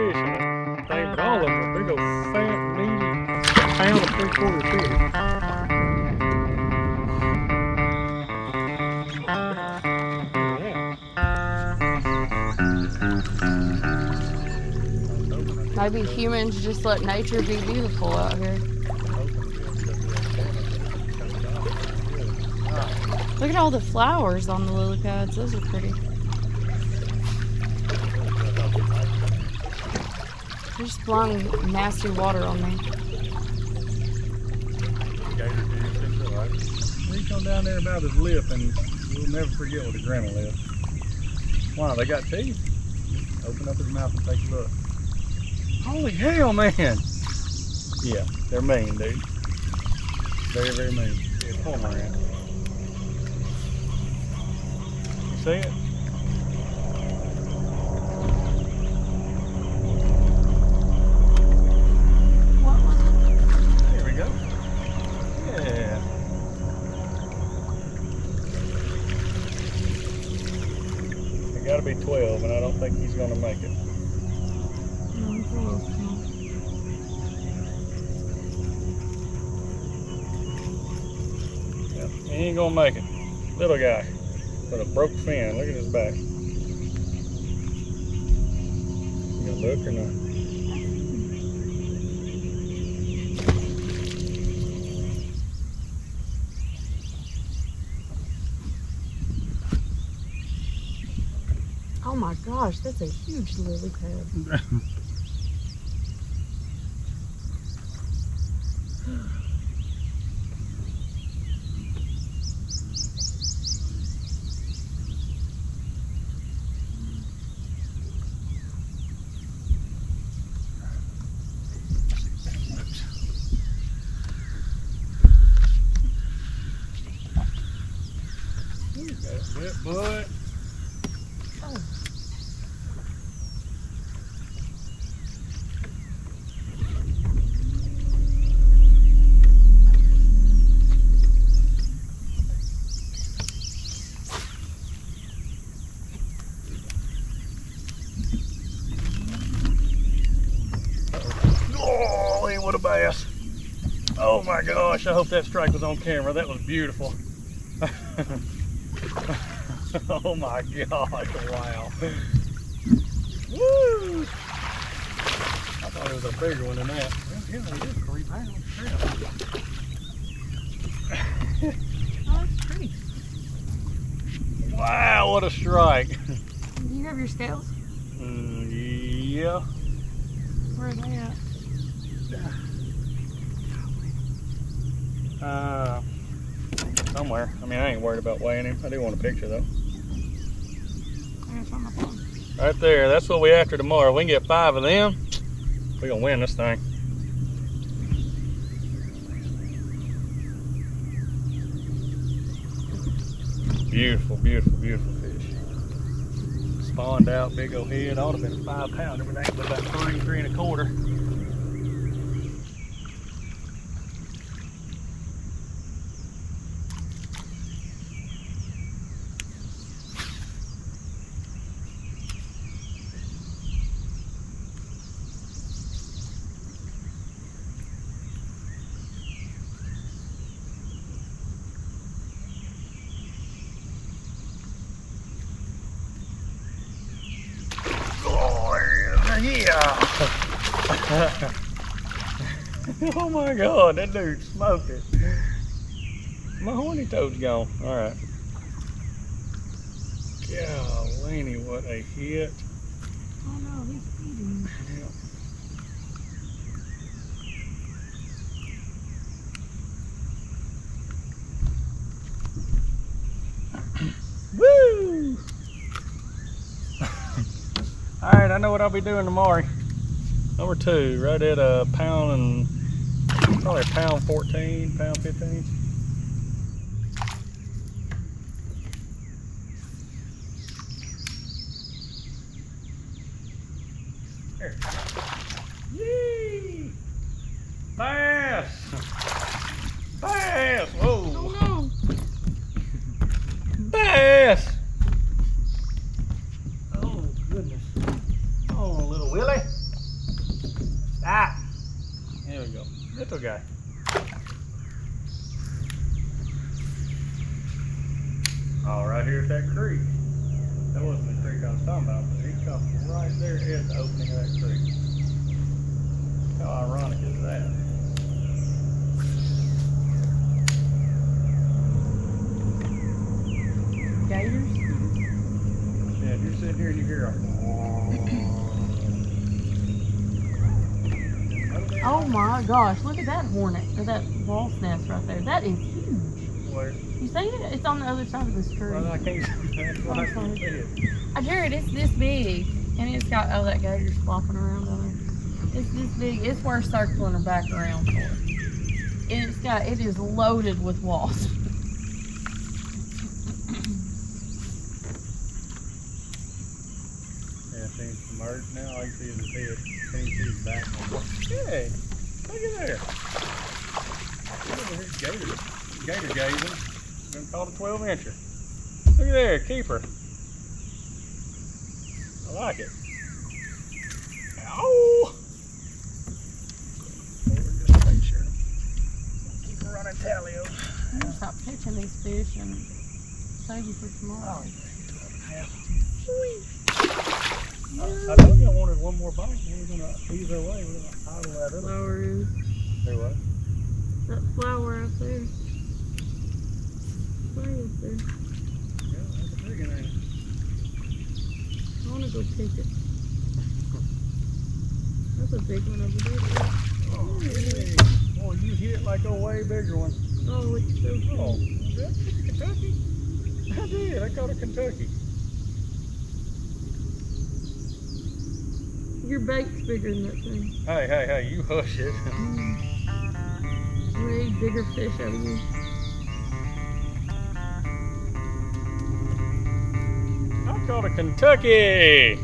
fish in that thing, but all of them are big old fat, meaty, pound and three quarter fish. Maybe humans just let nature be beautiful out here. Look at all the flowers on the lily pads. Those are pretty. They're just blowing nasty water on me. Gator deer, things are like. He come down there about his lip, and you'll never forget what a grandma lip. Wow, they got teeth. Open up his mouth and take a look. Holy hell, man! Yeah, they're mean, dude. Very, very mean. Yeah, pull them around. You see it? Go. Yeah. It gotta be 12, and I don't think he's gonna make it. Yeah, he ain't gonna make it. Little guy with a broke fin. Look at his back. You gonna look or not? Oh my gosh, that's a huge lily pad. It, bud. Oh, what a bass. Oh my gosh, I hope that strike was on camera. That was beautiful. oh my gosh, wow. Woo! I thought it was a bigger one than that. Yeah, it is three pounds. Yeah. Oh, that's pretty. Wow, what a strike. Do you have your scales? Mm, yeah. Where are they at? Uh, somewhere. I mean, I ain't worried about weighing him. I do want a picture though. Right there. That's what we after tomorrow. We can get five of them. We gonna win this thing. Beautiful, beautiful, beautiful fish. Spawned out, big old head. Ought to have been a five pound. Everything was about three, three and a quarter. Oh, yeah. oh my god, that dude smoked it. My horny toad's gone. Alright. Golly, what a hit. Oh no, he's eating. Woo! Alright, I know what I'll be doing tomorrow. Number two, right at a pound and probably a pound 14, pound 15. There. Yee! Bass! Bass! Whoa! Oh no! Bass! Oh goodness. Oh, little Willie. Little guy. Oh, right here at that creek. That wasn't the creek I was talking about, but he come right there at the opening of that creek. How ironic is that? Gators? Yeah, if you're sitting here and you hear a. Oh my gosh, look at that hornet, or that wasp nest right there. That is huge. Where? You see it? It's on the other side of this tree. Well, I can't. I can't see it. I Jaret, it's this big, and it's got all that gators flopping around on it. It's this big. It's worth circling her back around for. And it's got. It is loaded with wasps. Yeah, see him now. All you see is his head. Can't see his back. Hey, look at there. Look at here, gator. Gator gazing. Been caught a 12 incher. Look at there, keeper. I like it. Ow! Just make sure. Keep her running tally up. I'm gonna stop catching these fish and save you for tomorrow. Oh, I told you I wanted one more bite. and We were gonna ease our way. We're gonna idle that other. Flower is Say what? that flower out there. Play up there. Yeah, that's a big one. I wanna go pick it. That's a big one over there. Oh, oh hey. Boy, oh, you hit like a way bigger one. Oh, it's so cool. Oh, did I catch a Kentucky? I did. I caught a Kentucky. Your bait's bigger than that thing. Hey, hey, hey, you hush it. Gonna bigger fish out of you. I caught a Kentucky.